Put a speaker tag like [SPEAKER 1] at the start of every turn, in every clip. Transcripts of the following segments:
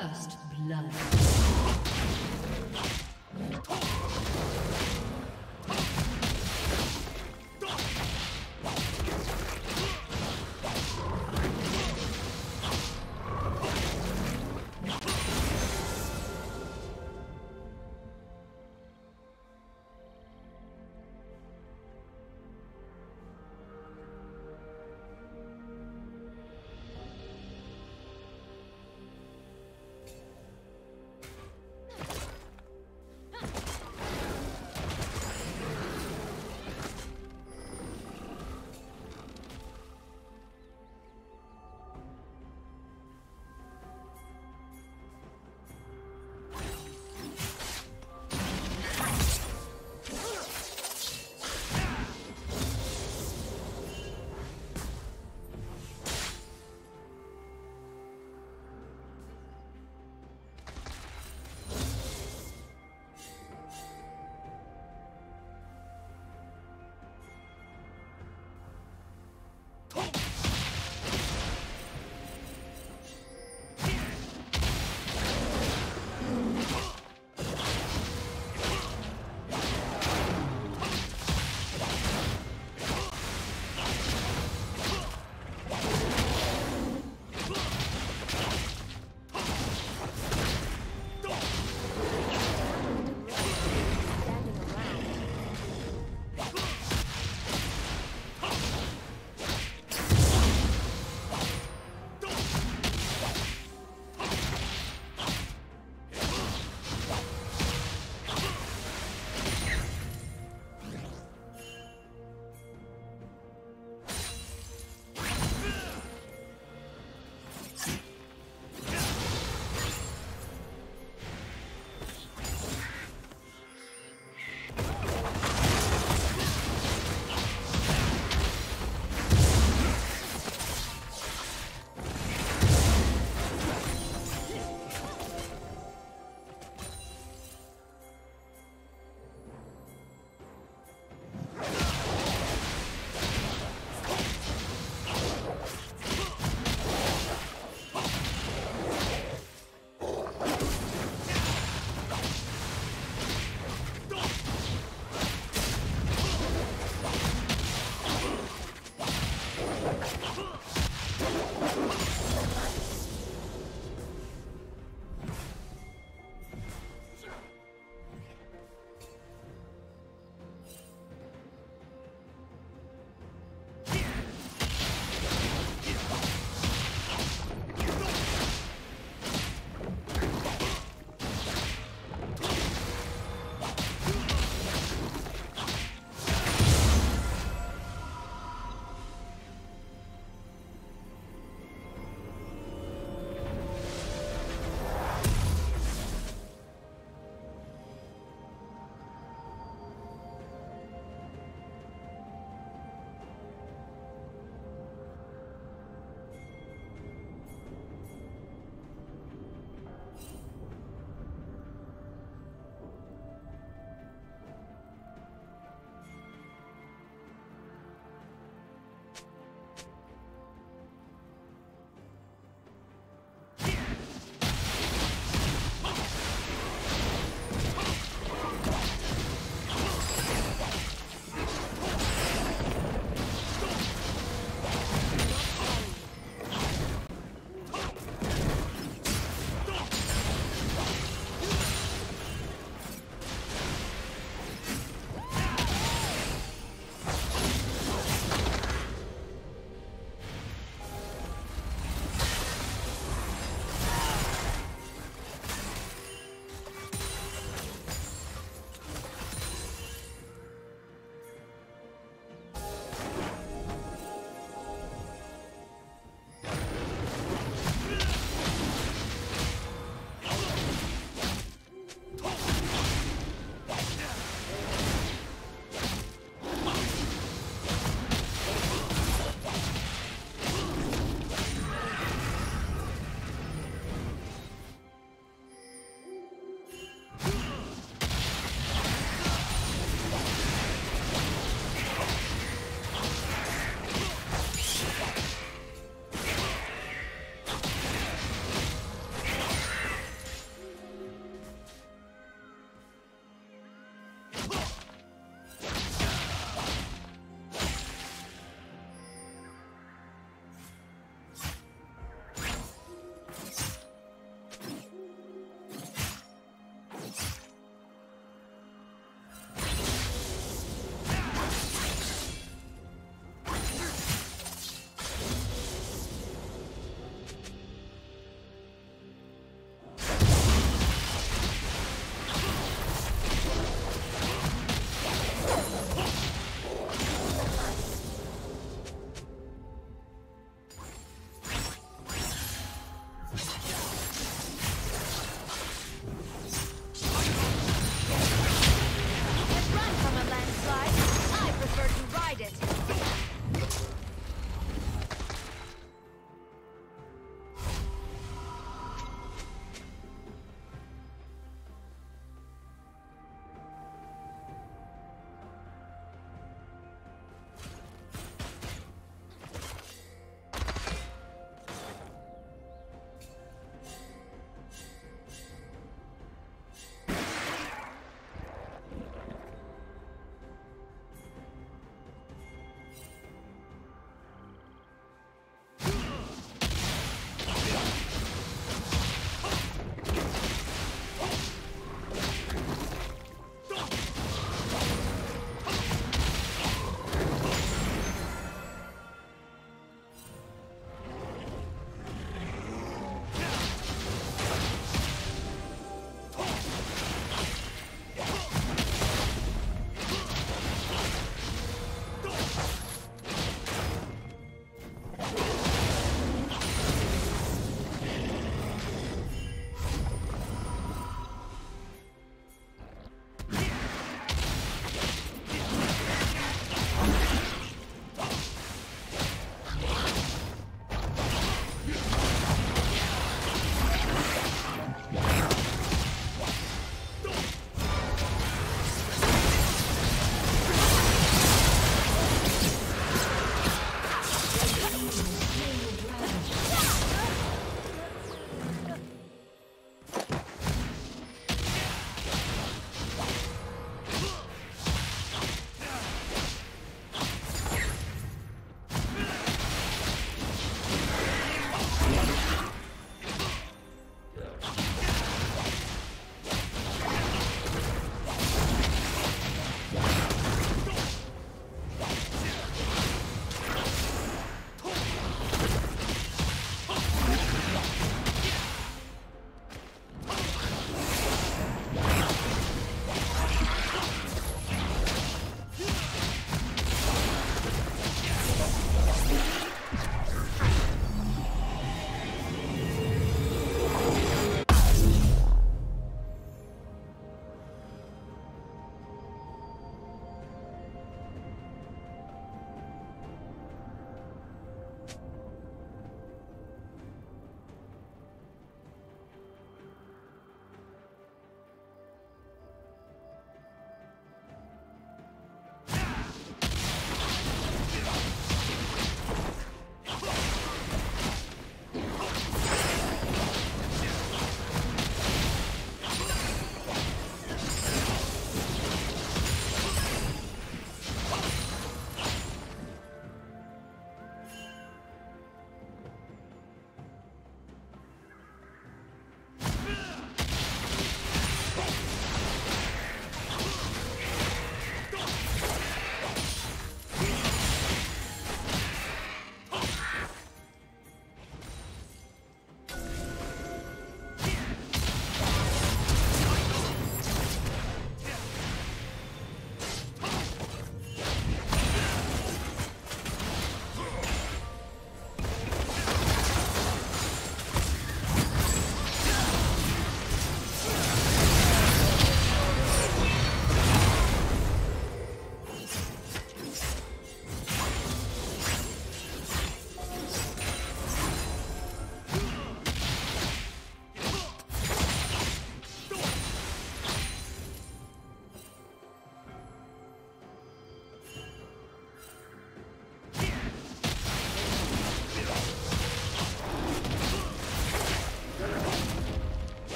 [SPEAKER 1] First blood.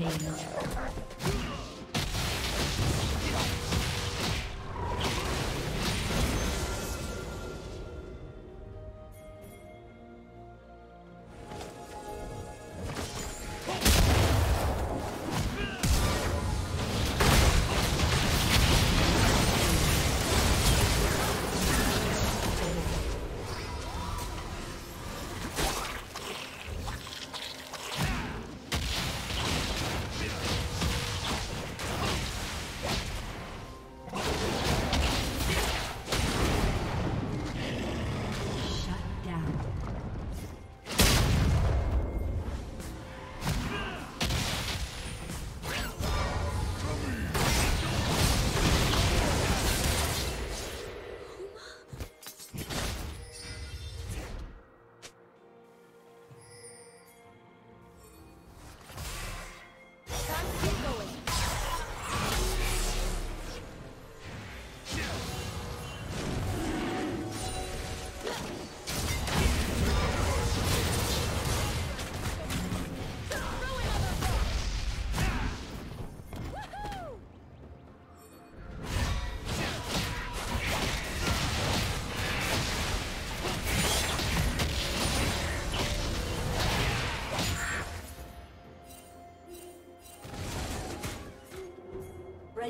[SPEAKER 2] Rampage.